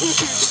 Yeah.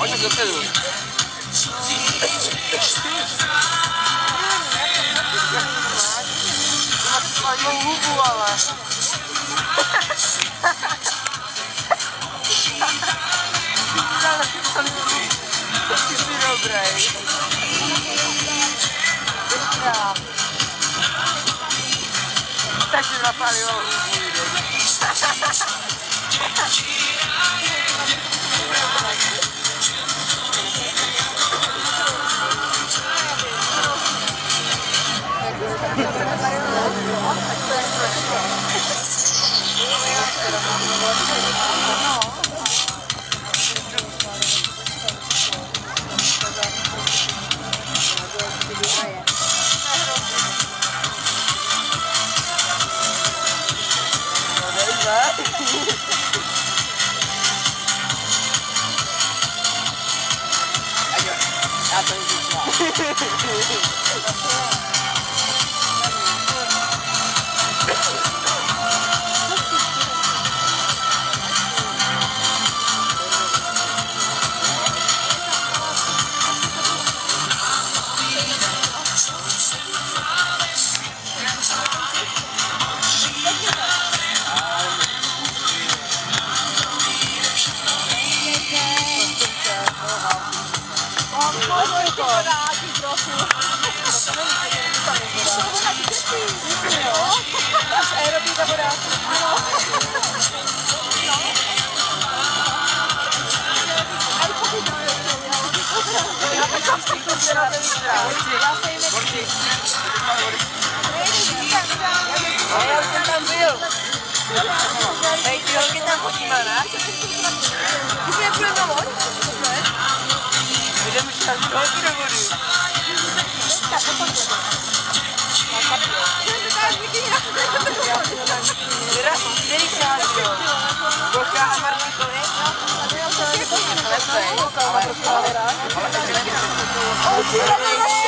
Na loď, Jdeme už tam holky do vody. Teraz, který se hází, jo? Boka a Martin Athens is not. To je, Gracias.